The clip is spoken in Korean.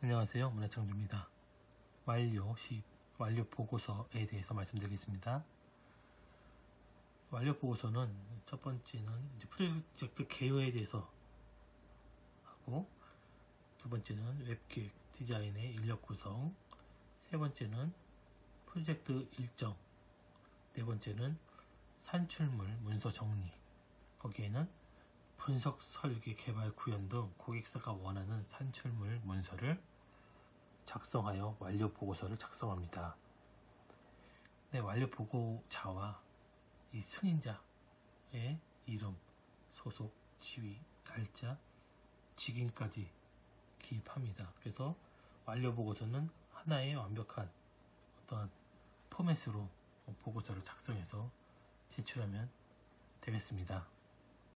안녕하세요. 문화창조입니다. 완료 시 완료 보고서에 대해서 말씀드리겠습니다. 완료 보고서는 첫 번째는 이제 프로젝트 개요에 대해서 하고 두 번째는 웹기획 디자인의 인력 구성 세 번째는 프로젝트 일정 네 번째는 산출물 문서 정리 거기에는 분석, 설계, 개발, 구현 등 고객사가 원하는 산출물 문서를 작성하여 완료 보고서를 작성합니다. 네, 완료 보고자와 이 승인자의 이름, 소속, 지위, 날짜, 직인까지 기입합니다. 그래서 완료 보고서는 하나의 완벽한 어떠한 포맷으로 보고서를 작성해서 제출하면 되겠습니다.